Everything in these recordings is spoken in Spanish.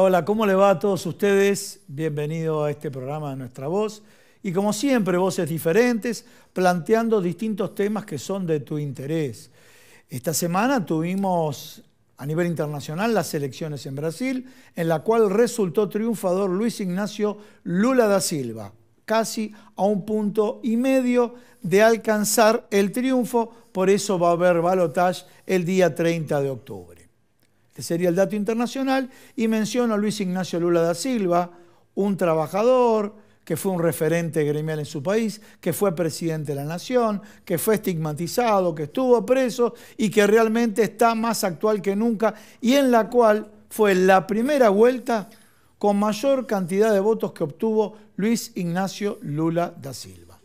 Hola, ¿cómo le va a todos ustedes? Bienvenido a este programa de Nuestra Voz. Y como siempre, voces diferentes, planteando distintos temas que son de tu interés. Esta semana tuvimos a nivel internacional las elecciones en Brasil, en la cual resultó triunfador Luis Ignacio Lula da Silva, casi a un punto y medio de alcanzar el triunfo, por eso va a haber balotage el día 30 de octubre. Este sería el dato internacional, y menciono a Luis Ignacio Lula da Silva, un trabajador que fue un referente gremial en su país, que fue presidente de la nación, que fue estigmatizado, que estuvo preso y que realmente está más actual que nunca y en la cual fue la primera vuelta con mayor cantidad de votos que obtuvo Luis Ignacio Lula da Silva.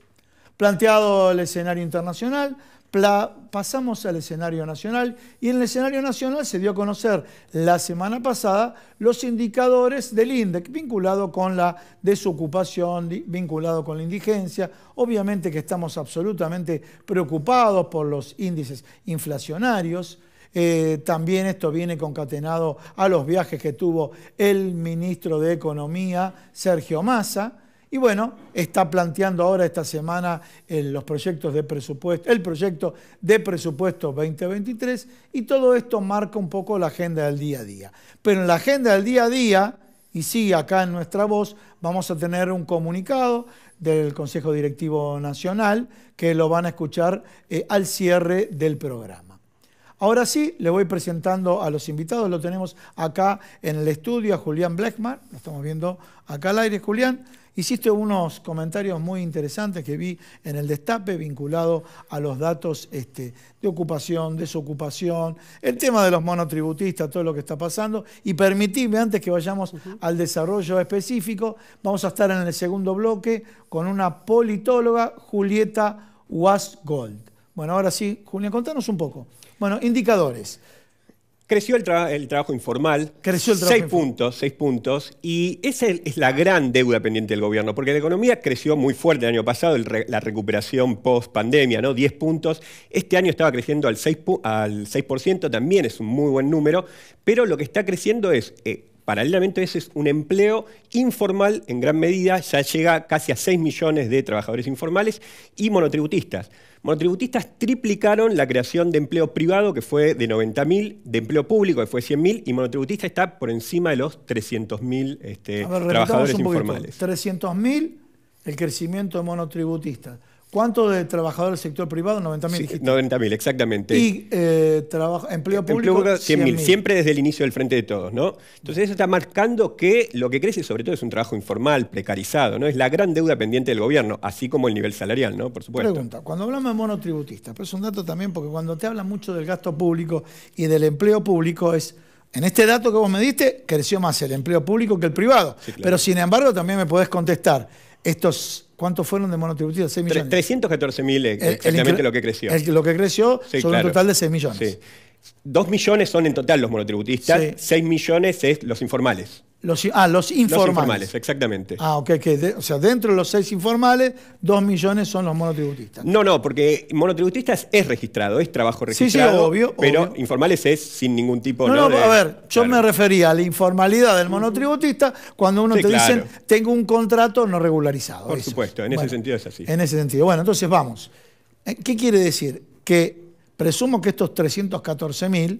Planteado el escenario internacional, pasamos al escenario nacional y en el escenario nacional se dio a conocer la semana pasada los indicadores del INDEC vinculado con la desocupación, vinculado con la indigencia. Obviamente que estamos absolutamente preocupados por los índices inflacionarios. Eh, también esto viene concatenado a los viajes que tuvo el ministro de Economía, Sergio Massa y bueno, está planteando ahora esta semana los proyectos de presupuesto, el proyecto de presupuesto 2023 y todo esto marca un poco la agenda del día a día. Pero en la agenda del día a día, y sí, acá en nuestra voz, vamos a tener un comunicado del Consejo Directivo Nacional que lo van a escuchar eh, al cierre del programa. Ahora sí, le voy presentando a los invitados, lo tenemos acá en el estudio a Julián Blackman, lo estamos viendo acá al aire, Julián. Hiciste unos comentarios muy interesantes que vi en el destape vinculado a los datos este, de ocupación, desocupación, el tema de los monotributistas, todo lo que está pasando. Y permitidme, antes que vayamos al desarrollo específico, vamos a estar en el segundo bloque con una politóloga, Julieta Wasgold. Bueno, ahora sí, Julián, contanos un poco. Bueno, indicadores. Creció el, trabajo informal. Creció el trabajo seis puntos, seis puntos. Y esa es la gran deuda pendiente del gobierno, porque la economía creció muy fuerte el año pasado, la recuperación post pandemia, ¿no? 10 puntos. Este año estaba creciendo al 6%, al 6%, también es un muy buen número, pero lo que está creciendo es eh, Paralelamente, ese es un empleo informal en gran medida, ya llega casi a 6 millones de trabajadores informales y monotributistas. Monotributistas triplicaron la creación de empleo privado, que fue de 90.000, de empleo público, que fue 100.000, y monotributista está por encima de los 300.000 este, trabajadores informales. 300.000 el crecimiento de monotributistas. ¿Cuánto de trabajadores del sector privado? 90.000. Sí, 90.000, exactamente. Y eh, empleo público. 100.000, siempre desde el inicio del frente de todos, ¿no? Entonces eso está marcando que lo que crece sobre todo es un trabajo informal, precarizado, ¿no? Es la gran deuda pendiente del gobierno, así como el nivel salarial, ¿no? Por supuesto. Pregunta, cuando hablamos de monotributistas, pero es un dato también porque cuando te hablan mucho del gasto público y del empleo público es. En este dato que vos me diste, creció más el empleo público que el privado. Pero sin embargo, también me podés contestar. Estos ¿Cuántos fueron de monotributistas? 6 millones. 314 mil exactamente lo que creció. lo que creció son un total de 6 millones. Sí. 2 millones son en total los monotributistas, 6 millones es los informales. Los, ah, los informales. Los informales, exactamente. Ah, ok, o sea, dentro de los seis informales, dos millones son los monotributistas. No, no, porque monotributistas es registrado, es trabajo registrado. Sí, sí, obvio. Pero informales es sin ningún tipo no, no, a ver, yo me refería a la informalidad del monotributista cuando uno te dice, tengo un contrato no regularizado. Por supuesto, en ese sentido es así. En ese sentido. Bueno, entonces vamos. Eh, ¿Qué quiere decir? Que presumo que estos 314 mil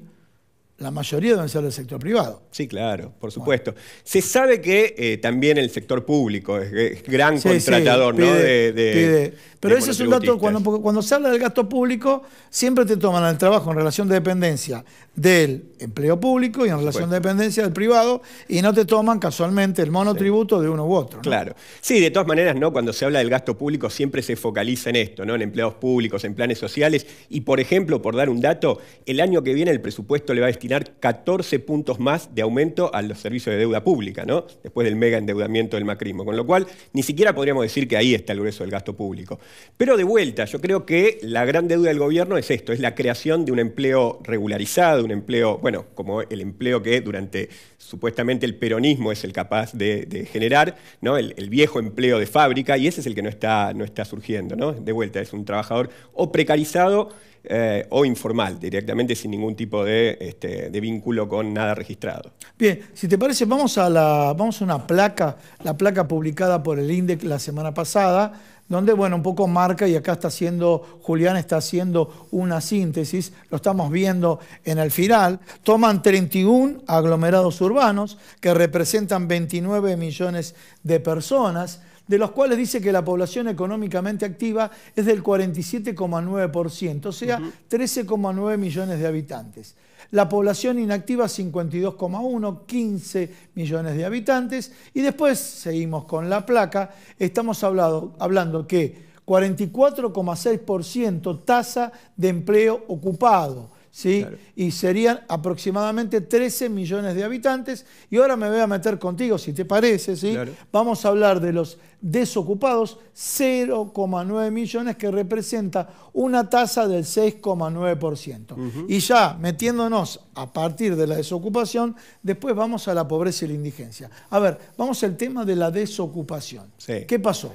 la mayoría deben ser del sector privado. Sí, claro, por supuesto. Se sabe que eh, también el sector público es, gran contratador, ¿no? De, Pero ese es un dato, cuando, cuando se habla del gasto público, siempre te toman el trabajo en relación de dependencia del empleo público y en relación de dependencia del privado y no te toman casualmente el monotributo de uno u otro. Claro. Sí, de todas maneras, ¿no? cuando se habla del gasto público siempre se focaliza en esto, ¿no? en empleados públicos, en planes sociales. Y por ejemplo, por dar un dato, el año que viene el presupuesto le va a destinar 14 puntos más de aumento a los servicios de deuda pública, ¿no? después del mega endeudamiento del macrismo. Con lo cual, ni siquiera podríamos decir que ahí está el grueso del gasto público. Pero de vuelta, yo creo que la gran deuda del gobierno es esto, es la creación de un empleo regularizado, empleo, bueno, como el empleo que durante supuestamente el peronismo es el capaz de, generar, ¿no? El, viejo empleo de fábrica, y ese es el que no está, no está surgiendo. ¿no? De vuelta, es un trabajador o precarizado eh, o informal, directamente sin ningún tipo de, este, de, vínculo con nada registrado. Bien, si te parece, vamos a, la, vamos a una placa, la placa publicada por el INDEC la semana pasada, donde, bueno, un poco marca, y acá está haciendo, Julián está haciendo una síntesis, lo estamos viendo en el final, toman 31 aglomerados urbanos que representan 29 millones de personas, de los cuales dice que la población económicamente activa es del 47,9%, o sea, 13,9 millones de habitantes. La población inactiva 52,1, 15 millones de habitantes. Y después seguimos con la placa, estamos hablando, hablando que 44,6% tasa de empleo ocupado. ¿Sí? Y serían aproximadamente 13 millones de habitantes. Y ahora me voy a meter contigo, si te parece, ¿sí? Vamos a hablar de los desocupados, 0,9 millones, que representa una tasa del 6,9%. Y ya metiéndonos a partir de la desocupación, después vamos a la pobreza y la indigencia. A ver, vamos al tema de la desocupación. ¿Qué pasó?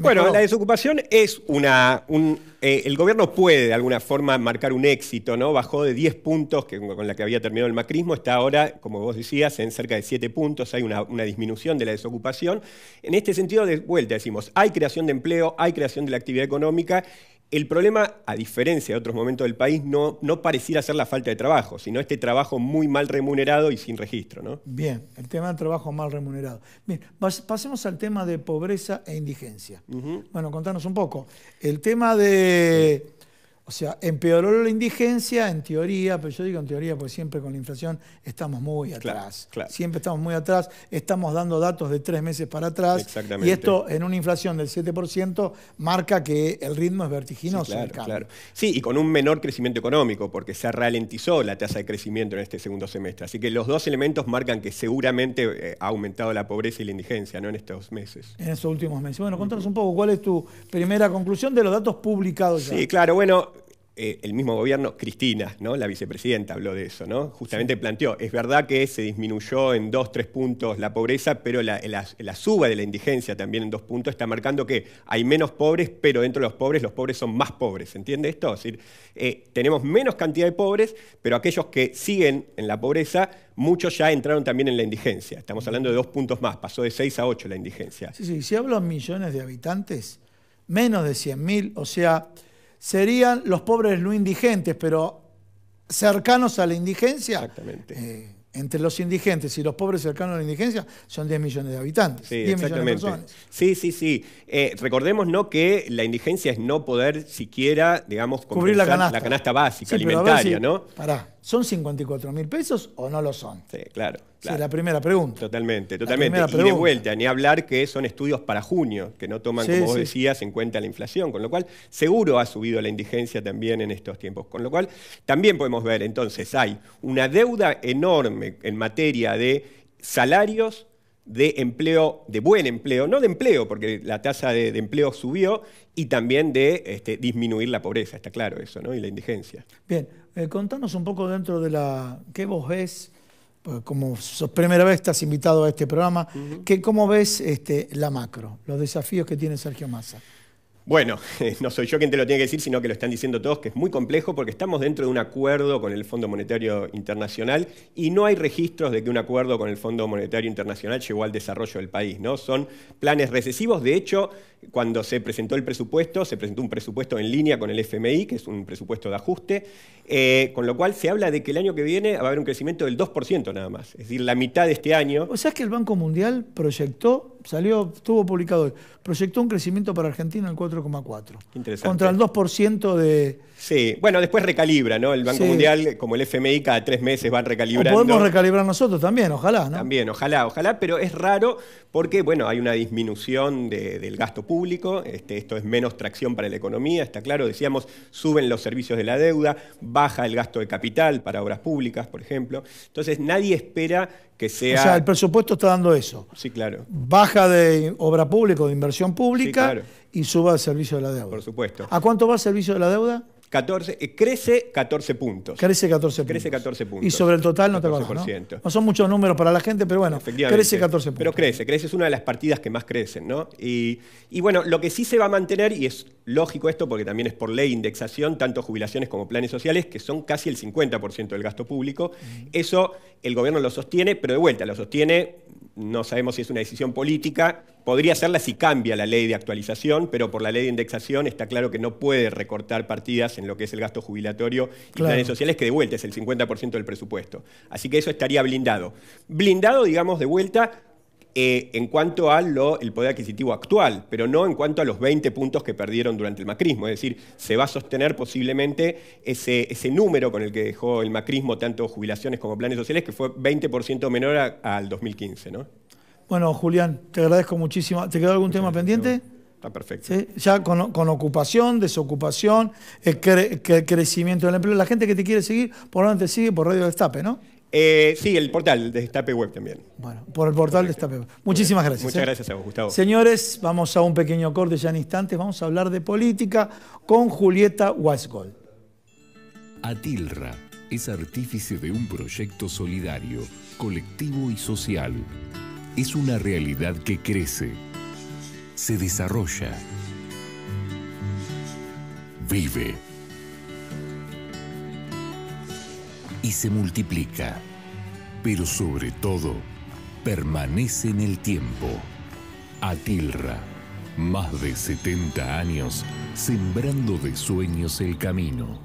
Bueno, la desocupación es una... Eh, el gobierno puede de alguna forma marcar un éxito, ¿no? Bajó de 10 puntos que, con la que había terminado el macrismo, está ahora, como vos decías, en cerca de 7 puntos, hay una, una disminución de la desocupación. En este sentido, de vuelta decimos, hay creación de empleo, hay creación de la actividad económica el problema, a diferencia de otros momentos del país, no, no pareciera ser la falta de trabajo, sino este trabajo muy mal remunerado y sin registro. ¿no? Bien, el tema del trabajo mal remunerado. Bien, pasemos al tema de pobreza e indigencia. Bueno, contanos un poco. El tema de... O sea, empeoró la indigencia en teoría, pero yo digo en teoría porque siempre con la inflación estamos muy atrás. Siempre estamos muy atrás, estamos dando datos de tres meses para atrás. Exactamente. Y esto en una inflación del 7% marca que el ritmo es vertiginoso. Sí, claro, sí, y con un menor crecimiento económico, porque se ralentizó la tasa de crecimiento en este segundo semestre. Así que los dos elementos marcan que seguramente eh, ha aumentado la pobreza y la indigencia ¿no? en estos meses. En estos últimos meses. Bueno, contanos un poco cuál es tu primera conclusión de los datos publicados ya. Sí, claro, bueno, eh, el mismo gobierno, Cristina, ¿no? la vicepresidenta, habló de eso, ¿no? Justamente planteó, es verdad que se disminuyó en dos, tres puntos la pobreza, pero la, suba de la indigencia también en dos puntos está marcando que hay menos pobres, pero dentro de los pobres, los pobres son más pobres, ¿entiende esto? Es decir, eh, tenemos menos cantidad de pobres, pero aquellos que siguen en la pobreza, muchos ya entraron también en la indigencia. Estamos hablando de dos puntos más, pasó de seis a ocho la indigencia. Sí, sí, si hablo de millones de habitantes, menos de 100.000, o sea serían los pobres no indigentes, pero cercanos a la indigencia. Exactamente. Eh, entre los indigentes y los pobres cercanos a la indigencia son 10 millones de habitantes. Sí, 10 millones de personas. Sí, sí, sí. Eh, recordemos ¿no? que la indigencia es no poder siquiera, digamos, cubrir la canasta, básica, alimentaria, ¿no? Pará, ¿son 54 mil pesos o no lo son? Sí, claro. Esa es la primera pregunta. Totalmente, totalmente. Y de vuelta, ni hablar que son estudios para junio, que no toman, como vos decías, en cuenta la inflación, con lo cual seguro ha subido la indigencia también en estos tiempos. Con lo cual también podemos ver, entonces, hay una deuda enorme en materia de salarios, de empleo, de buen empleo, no de empleo, porque la tasa de, empleo subió, y también de este, disminuir la pobreza, está claro eso, ¿no? Y la indigencia. Bien, eh, contanos un poco dentro de la. ¿Qué vos ves? Pues como sos primera vez estás invitado a este programa, ¿cómo ves este, la macro, los desafíos que tiene Sergio Massa? Bueno, no soy yo quien te lo tiene que decir, sino que lo están diciendo todos, que es muy complejo porque estamos dentro de un acuerdo con el Fondo Monetario Internacional y no hay registros de que un acuerdo con el Fondo Monetario Internacional llegó al desarrollo del país. ¿no? Son planes recesivos. De hecho, cuando se presentó el presupuesto, se presentó un presupuesto en línea con el FMI, que es un presupuesto de ajuste, eh, con lo cual se habla de que el año que viene va a haber un crecimiento del 2% nada más, es decir, la mitad de este año. O sea, es que el Banco Mundial proyectó salió, estuvo publicado hoy, proyectó un crecimiento para Argentina del 4,4. Interesante. Contra el 2% de... Sí, bueno, después recalibra, ¿no? El Banco Sí. Mundial, como el FMI, cada tres meses van O recalibrando. podemos recalibrar nosotros también, ojalá, ¿no? También, ojalá, ojalá, pero es raro porque, bueno, hay una disminución de- del gasto público, este, esto es menos tracción para la economía, está claro, decíamos, suben los servicios de la deuda, baja el gasto de capital para obras públicas, por ejemplo. Entonces, nadie espera que O sea... sea, el presupuesto está dando eso. Sí, claro, Baja de obra pública o de inversión pública claro. y suba el servicio de la deuda. por supuesto. ¿A cuánto va el servicio de la deuda? 14, eh, crece 14 puntos. Crece 14 puntos. Crece 14 puntos. Y sobre el total no te acuerdas, ¿no? 14%. No son muchos números para la gente, pero bueno, crece 14 puntos. Pero crece, crece, es una de las partidas que más crecen, ¿no? Y, y bueno, lo que sí se va a mantener, y es lógico esto porque también es por ley indexación, tanto jubilaciones como planes sociales, que son casi el 50% del gasto público. Eso el gobierno lo sostiene, pero de vuelta, lo sostiene, no sabemos si es una decisión política, podría serla si cambia la ley de actualización, pero por la ley de indexación está claro que no puede recortar partidas en lo que es el gasto jubilatorio y Claro. planes sociales, que de vuelta es el 50% del presupuesto. Así que eso estaría blindado. Blindado, digamos, de vuelta eh, en cuanto al poder adquisitivo actual, pero no en cuanto a los 20 puntos que perdieron durante el macrismo. Es decir, se va a sostener posiblemente ese, ese número con el que dejó el macrismo tanto jubilaciones como planes sociales, que fue 20% menor a- al 2015. ¿no? Bueno, Julián, te agradezco muchísimo. ¿Te quedó algún tema pendiente? Está perfecto. ¿Sí? Ya con, con ocupación, desocupación, el, cre- que el crecimiento del empleo. La gente que te quiere seguir, por donde te sigue, por Radio Destape, ¿no? Eh, sí, el portal de Destape Web también. Bueno, por el portal de Destape. Muchísimas gracias. Muchas ¿eh? gracias a vos, Gustavo. Señores, vamos a un pequeño corte ya en instantes. Vamos a hablar de política con Julieta Weisgold. Atilra es artífice de un proyecto solidario, colectivo y social. Es una realidad que crece, se desarrolla, vive y se multiplica, pero sobre todo permanece en el tiempo. Atilra, más de 70 años sembrando de sueños el camino.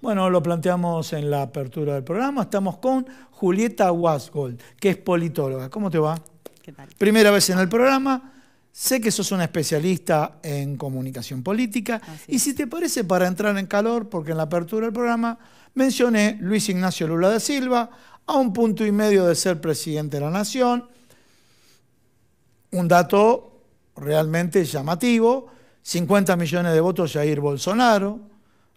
Bueno, lo planteamos en la apertura del programa. Estamos con Julieta Weisgold, que es politóloga. ¿Cómo te va? ¿Qué tal? Primera vez en el programa. Sé que sos una especialista en comunicación política. Así Y si te parece, para entrar en calor, porque en la apertura del programa mencioné Luis Ignacio Lula da Silva, a un punto y medio de ser presidente de la Nación. Un dato realmente llamativo, 50 millones de votos Jair Bolsonaro,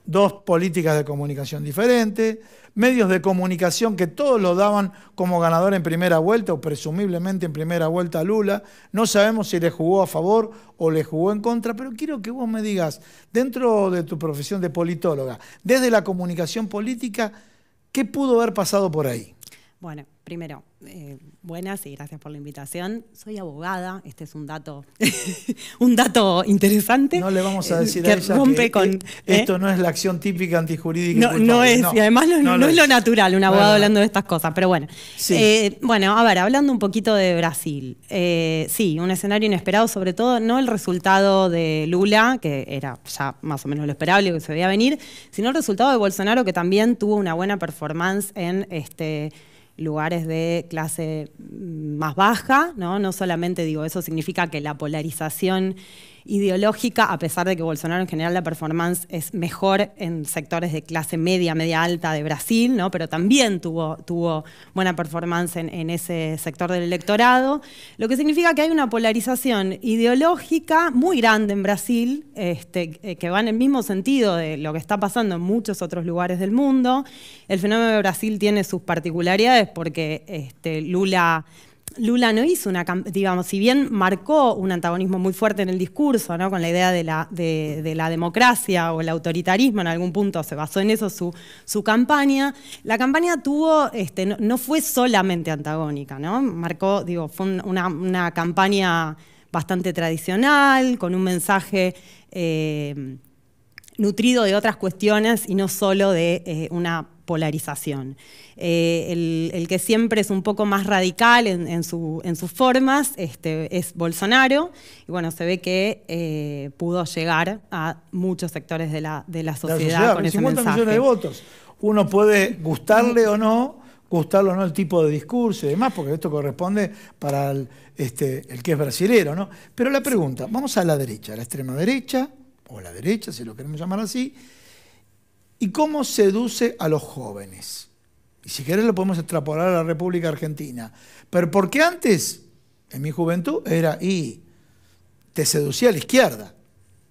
dos políticas de comunicación diferentes, medios de comunicación que todos lo daban como ganador en primera vuelta o presumiblemente en primera vuelta a Lula. No sabemos si le jugó a favor o le jugó en contra, pero quiero que vos me digas, dentro de tu profesión de politóloga, desde la comunicación política, ¿qué pudo haber pasado por ahí? Bueno, primero, eh, buenas y gracias por la invitación. Soy abogada, este es un dato, un dato interesante. No le vamos a eh, decir que a ella rompe que con, eh, esto no es la acción típica antijurídica. No, es, y además no, no es lo natural un abogado hablando de estas cosas, pero bueno. Sí. Eh, bueno, a ver, hablando un poquito de Brasil. Sí, un escenario inesperado, sobre todo no el resultado de Lula, que era ya más o menos lo esperable que se veía venir, sino el resultado de Bolsonaro, que también tuvo una buena performance en este lugares de clase mm, más baja, ¿no? No solamente digo, eso significa que la polarización ideológica, a pesar de que Bolsonaro en general la performance es mejor en sectores de clase media, media alta de Brasil, ¿no? pero también tuvo, tuvo buena performance en, ese sector del electorado, lo que significa que hay una polarización ideológica muy grande en Brasil, este, eh, que va en el mismo sentido de lo que está pasando en muchos otros lugares del mundo. El fenómeno de Brasil tiene sus particularidades porque este, Lula Lula no hizo una, digamos, si bien marcó un antagonismo muy fuerte en el discurso, ¿no? con la idea de la, de, la democracia o el autoritarismo, en algún punto se basó en eso su, su campaña, la campaña tuvo, este, no, fue solamente antagónica, ¿no? marcó, digo, fue un- una, una campaña bastante tradicional, con un mensaje... eh, nutrido de otras cuestiones y no solo de eh, una polarización. Eh, el, el que siempre es un poco más radical en, en su- en sus formas este, es Bolsonaro, y bueno, se ve que eh, pudo llegar a muchos sectores de la, de la La sociedad, con ese 50 mensaje. millones de votos. Uno puede gustarle o no, gustarlo o no el tipo de discurso y demás, porque esto corresponde para el, este, el que es brasilero, ¿no? Pero la pregunta, vamos a la derecha, a la extrema derecha, o la derecha, si lo queremos llamar así, ¿y cómo seduce a los jóvenes? Y si querés lo podemos extrapolar a la República Argentina. Pero porque antes, en mi juventud, era, y te seducía a la izquierda.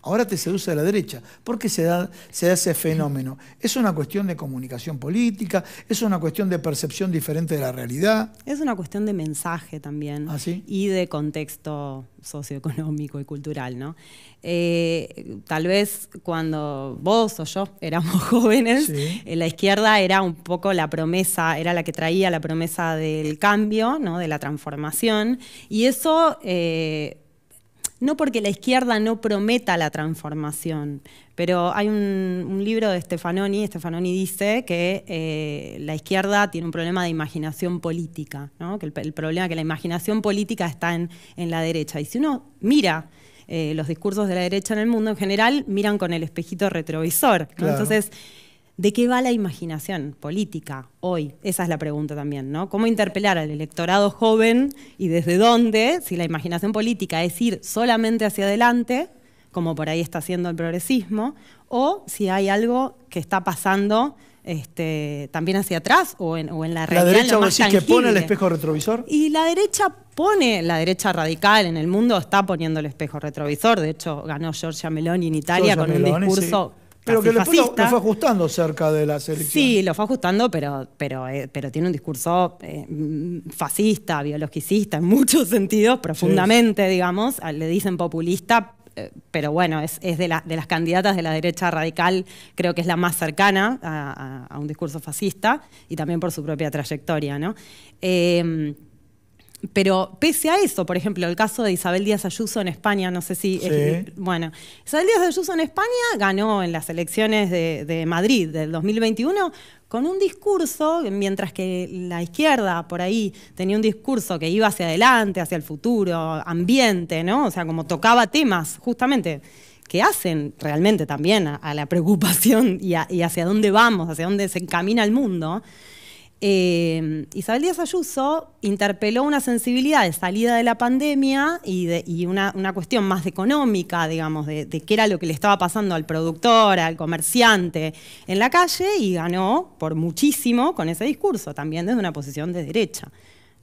Ahora te seduce a la derecha. ¿Por qué se da, se ese fenómeno? Es una cuestión de comunicación política, es una cuestión de percepción diferente de la realidad. Es una cuestión de mensaje también ¿Ah, sí? y de contexto socioeconómico y cultural, ¿no? Eh, tal vez cuando vos o yo éramos jóvenes, Sí. eh, la izquierda era un poco la promesa, era la que traía la promesa del cambio, ¿no? de la transformación, y eso eh, no porque la izquierda no prometa la transformación, pero hay un, un libro de Stefanoni, Stefanoni dice que eh, la izquierda tiene un problema de imaginación política, ¿no? que el, el problema es que la imaginación política está en, en la derecha. Y si uno mira eh, los discursos de la derecha en el mundo en general, miran con el espejito retrovisor. ¿no? Claro. Entonces, ¿De qué va la imaginación política hoy? Esa es la pregunta también, ¿no? ¿Cómo interpelar al electorado joven y desde dónde, si la imaginación política es ir solamente hacia adelante, como por ahí está haciendo el progresismo, o si hay algo que está pasando este, también hacia atrás o en, o en la La realidad. en derecha lo vos decís que pone el espejo retrovisor. Y la derecha pone, la derecha radical en el mundo está poniendo el espejo retrovisor. De hecho, ganó Giorgia Meloni en Italia Giorgia con un discurso sí. Pero que lo, fue ajustando cerca de las elecciones. Sí, lo fue ajustando, pero, pero, eh, pero tiene un discurso eh, fascista, biologicista, en muchos sentidos, profundamente, digamos. Le dicen populista, eh, pero bueno, es, es de, la- de las candidatas de la derecha radical, creo que es la más cercana a, a- a un discurso fascista y también por su propia trayectoria, ¿no? Eh, pero pese a eso, por ejemplo, el caso de Isabel Díaz Ayuso en España, no sé si. Sí. es- bueno, Isabel Díaz Ayuso en España ganó en las elecciones de, de Madrid del 2021 con un discurso, mientras que la izquierda por ahí tenía un discurso que iba hacia adelante, hacia el futuro, ambiente, ¿no? O sea, como tocaba temas justamente que hacen realmente también a, a la preocupación y, a- y hacia dónde vamos, hacia dónde se encamina el mundo. Eh, Isabel Díaz Ayuso interpeló una sensibilidad de salida de la pandemia y, una, cuestión más económica, digamos, de, qué era lo que le estaba pasando al productor, al comerciante en la calle y ganó por muchísimo con ese discurso, también desde una posición de derecha.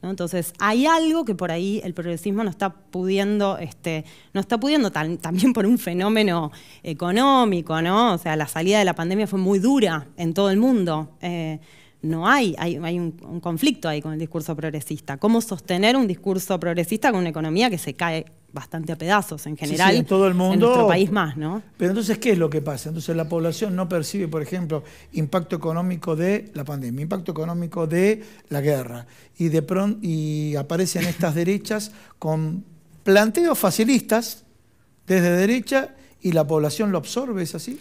Entonces, hay algo que por ahí el progresismo no está pudiendo, este, no está pudiendo tal- también por un fenómeno económico, ¿no? O sea, la salida de la pandemia fue muy dura en todo el mundo. Eh, no hay, hay, hay un, un conflicto ahí con el discurso progresista. ¿Cómo sostener un discurso progresista con una economía que se cae bastante a pedazos en Sí, general? sí, en todo el mundo. En nuestro país más, ¿no? Pero entonces, ¿qué es lo que pasa? Entonces la población no percibe, por ejemplo, impacto económico de la pandemia, impacto económico de la guerra. Y de pronto y aparecen estas derechas con planteos facilistas desde derecha y la población lo absorbe, ¿es así?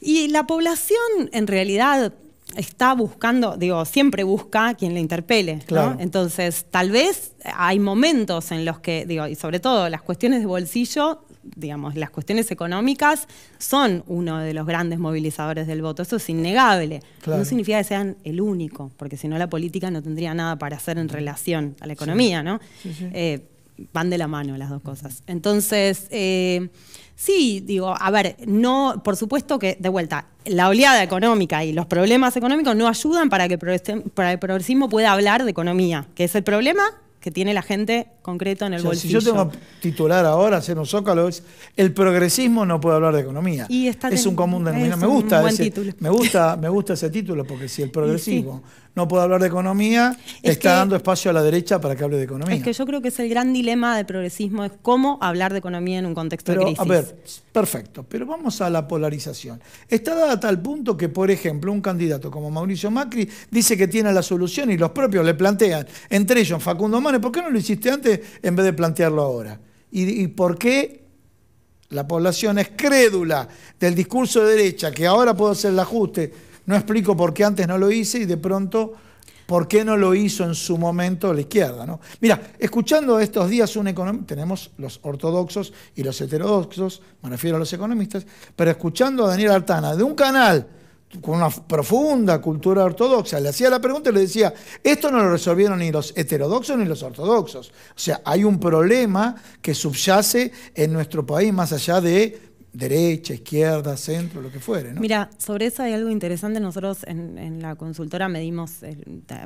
Y la población en realidad está buscando, digo, siempre busca a quien le interpele. Entonces, tal vez hay momentos en los que, digo, y sobre todo las cuestiones de bolsillo, digamos, las cuestiones económicas son uno de los grandes movilizadores del voto. Eso es innegable. Claro. No significa que sean el único, porque si no la política no tendría nada para hacer en relación a la economía, ¿no? Sí, sí. Eh, van de la mano las dos cosas. Entonces, eh, sí, digo, a ver, no, por supuesto que, de vuelta, la oleada económica y los problemas económicos no ayudan para que el progresi- para el progresismo pueda hablar de economía, que es el problema que tiene la gente concreto en el O sea, si bolsillo. yo tengo titular ahora, un zócalo, es el progresismo no puede hablar de economía. Y está es un común denominador. Me gusta, ese, título. me gusta, me gusta ese título, porque si el progresismo no puede hablar de economía, Es está que- dando espacio a la derecha para que hable de economía. Es que yo creo que es el gran dilema del progresismo, es cómo hablar de economía en un contexto Pero, de crisis. a ver, perfecto, pero vamos a la polarización. Está dada a tal punto que, por ejemplo, un candidato como Mauricio Macri dice que tiene la solución y los propios le plantean, entre ellos Facundo Manes, ¿por qué no lo hiciste antes en vez de plantearlo ahora? ¿Y, y por qué la población es crédula del discurso de derecha, que ahora puedo hacer el ajuste, no explico por qué antes no lo hice y de pronto por qué no lo hizo en su momento la izquierda? ¿no? Mira, escuchando estos días un economista, tenemos los ortodoxos y los heterodoxos, me refiero a los economistas, pero escuchando a Daniel Artana de un canal con una profunda cultura ortodoxa, le hacía la pregunta y le decía, esto no lo resolvieron ni los heterodoxos ni los ortodoxos. O sea, hay un problema que subyace en nuestro país más allá de derecha, izquierda, centro, lo que fuere. ¿no? Mira, sobre eso hay algo interesante. Nosotros en, la consultora medimos, eh,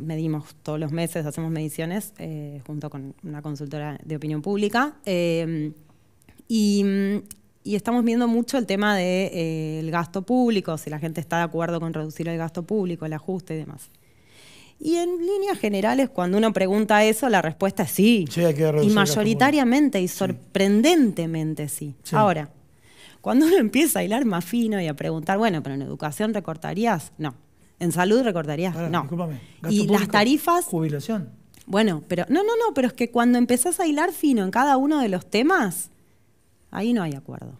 medimos todos los meses, hacemos mediciones eh, junto con una consultora de opinión pública. Eh, y, estamos viendo mucho el tema del gasto público, si la gente está de acuerdo con reducir el gasto público, el ajuste y demás. Y en líneas generales, cuando uno pregunta eso, la respuesta es sí. sí hay que y mayoritariamente y sorprendentemente sí. Ahora, cuando uno empieza a hilar más fino y a preguntar, bueno, pero en educación recortarías, no. En salud recortarías, no. Y las tarifas. Jubilación. Bueno, pero no, no, no, pero es que cuando empezás a hilar fino en cada uno de los temas, ahí no hay acuerdo.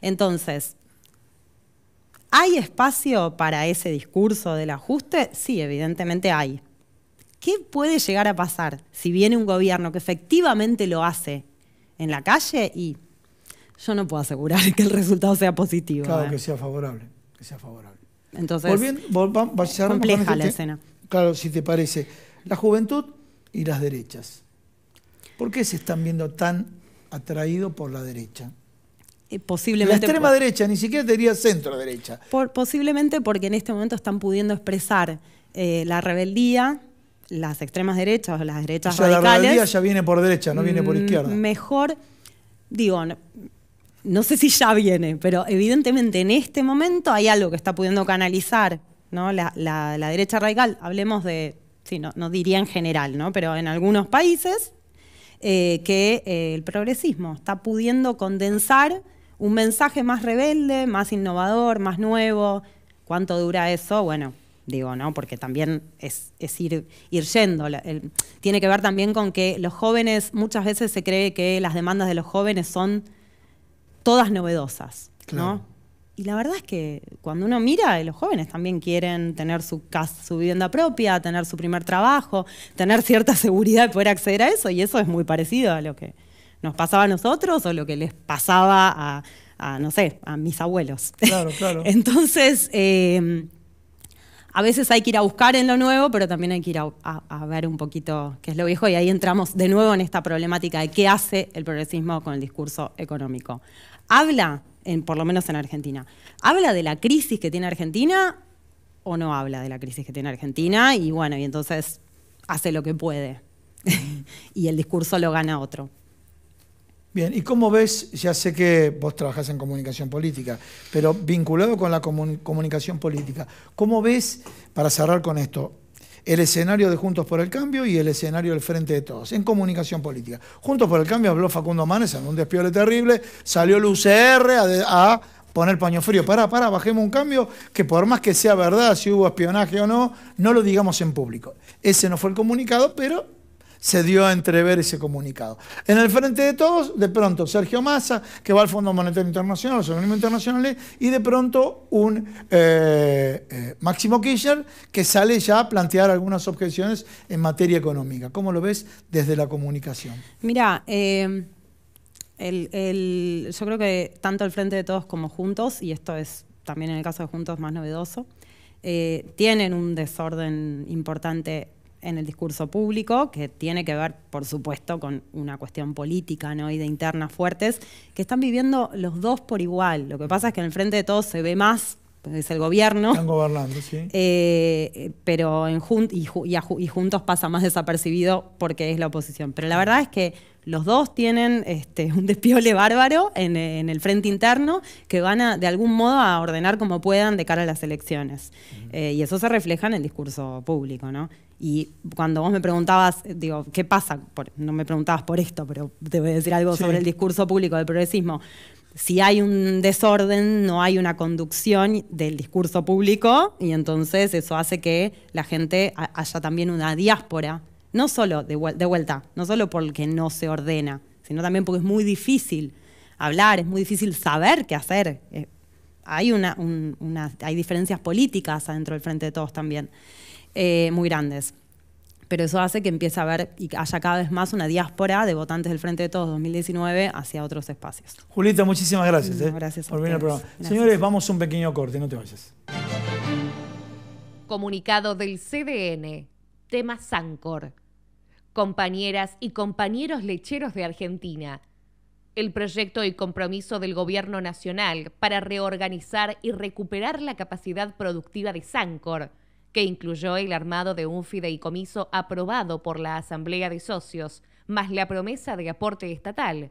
Entonces, ¿hay espacio para ese discurso del ajuste? Sí, evidentemente hay. ¿Qué puede llegar a pasar si viene un gobierno que efectivamente lo hace en la calle y yo no puedo asegurar que el resultado sea positivo. Claro, ¿eh? que sea favorable. Que sea favorable. Entonces, Volviendo, compleja la escena. Claro, si te parece. La juventud y las derechas. ¿Por qué se están viendo tan atraídos por la derecha? Eh, posiblemente la extrema derecha, ni siquiera te diría centro derecha. posiblemente porque en este momento están pudiendo expresar eh, la rebeldía, las extremas derechas o las derechas o sea, radicales. La rebeldía ya viene por derecha, no viene por mm, izquierda. Mejor, digo, no sé si ya viene, pero evidentemente en este momento hay algo que está pudiendo canalizar ¿no? la, derecha radical. Hablemos de, sí, no, no, diría en general, ¿no? pero en algunos países eh, que eh, el progresismo está pudiendo condensar un mensaje más rebelde, más innovador, más nuevo. ¿Cuánto dura eso? Bueno, digo, ¿no? Porque también es, ir, ir yendo. tiene que ver también con que los jóvenes, muchas veces se cree que las demandas de los jóvenes son todas novedosas, ¿no? Y la verdad es que cuando uno mira, los jóvenes también quieren tener su casa, su vivienda propia, tener su primer trabajo, tener cierta seguridad de poder acceder a eso, y eso es muy parecido a lo que nos pasaba a nosotros o lo que les pasaba a, no sé, a mis abuelos. Claro, claro. Entonces, eh, a veces hay que ir a buscar en lo nuevo, pero también hay que ir a, ver un poquito qué es lo viejo y ahí entramos de nuevo en esta problemática de qué hace el progresismo con el discurso económico. Habla, por lo menos en Argentina, habla de la crisis que tiene Argentina o no habla de la crisis que tiene Argentina y bueno, y entonces hace lo que puede. Y el discurso lo gana otro. Bien, ¿y cómo ves? Ya sé que vos trabajás en comunicación política, pero vinculado con la comunicación política, ¿cómo ves, para cerrar con esto, el escenario de Juntos por el Cambio y el escenario del Frente de Todos, en comunicación política. Juntos por el Cambio habló Facundo Manes en un despiole terrible, salió el UCR a, poner paño frío. Pará, pará, bajemos un cambio que por más que sea verdad, si hubo espionaje o no, no lo digamos en público. Ese no fue el comunicado, pero se dio a entrever ese comunicado. En el frente de todos, de pronto Sergio Massa, que va al Fondo Monetario Internacional, los organismos internacionales, y de pronto un eh, eh, Máximo Kirchner que sale ya a plantear algunas objeciones en materia económica. ¿Cómo lo ves desde la comunicación? Mira, eh, yo creo que tanto el frente de todos como Juntos, y esto es también en el caso de Juntos más novedoso, tienen un desorden importante en el discurso público, que tiene que ver, por supuesto, con una cuestión política ¿no? y de internas fuertes, que están viviendo los dos por igual. Lo que pasa es que en el frente de todos se ve más, pues es el gobierno. Están gobernando, sí. Eh, pero en y, y, juntos pasa más desapercibido porque es la oposición. Pero la verdad es que los dos tienen este, un despiole bárbaro en, el frente interno que van a, de algún modo a ordenar como puedan de cara a las elecciones. Eh, y eso se refleja en el discurso público, ¿no? Y cuando vos me preguntabas, digo, ¿qué pasa? no me preguntabas por esto, pero te voy a decir algo sobre el discurso público del progresismo. Si hay un desorden, no hay una conducción del discurso público y entonces eso hace que la gente haya también una diáspora, no solo de, vuelta, no solo porque no se ordena, sino también porque es muy difícil hablar, es muy difícil saber qué hacer. Eh, hay, una, hay diferencias políticas adentro del Frente de Todos también. Eh, muy grandes. Pero eso hace que empiece a haber y haya cada vez más una diáspora de votantes del Frente de Todos 2019 hacia otros espacios. Julita, muchísimas gracias. Eh, gracias por venir al programa. Señores, vamos a un pequeño corte, no te vayas. Comunicado del CDN. Tema Sancor. Compañeras y compañeros lecheros de Argentina. El proyecto y compromiso del Gobierno Nacional para reorganizar y recuperar la capacidad productiva de Sancor, que incluyó el armado de un fideicomiso aprobado por la Asamblea de Socios, más la promesa de aporte estatal,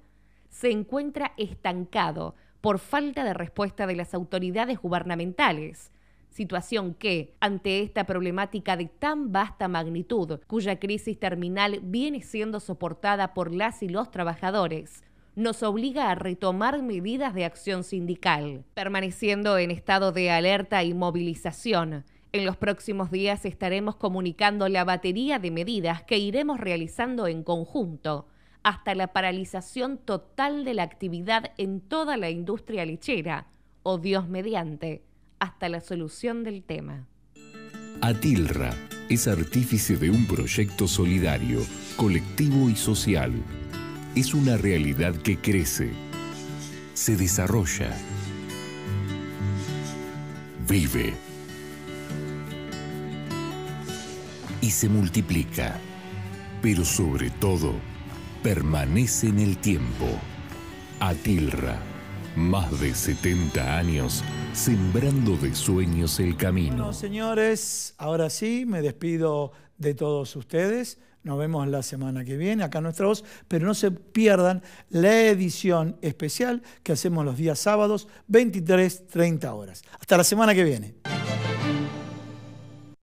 se encuentra estancado por falta de respuesta de las autoridades gubernamentales, situación que, ante esta problemática de tan vasta magnitud, cuya crisis terminal viene siendo soportada por las y los trabajadores, nos obliga a retomar medidas de acción sindical, permaneciendo en estado de alerta y movilización. En los próximos días estaremos comunicando la batería de medidas que iremos realizando en conjunto hasta la paralización total de la actividad en toda la industria lechera, o Dios mediante, hasta la solución del tema. Atilra es artífice de un proyecto solidario, colectivo y social. Es una realidad que crece, se desarrolla, vive y se multiplica, pero sobre todo permanece en el tiempo. Atilra, más de 70 años sembrando de sueños el camino. Bueno, señores, ahora sí, me despido de todos ustedes. Nos vemos la semana que viene acá nuestra voz, pero no se pierdan la edición especial que hacemos los días sábados, 23, 30 horas. Hasta la semana que viene.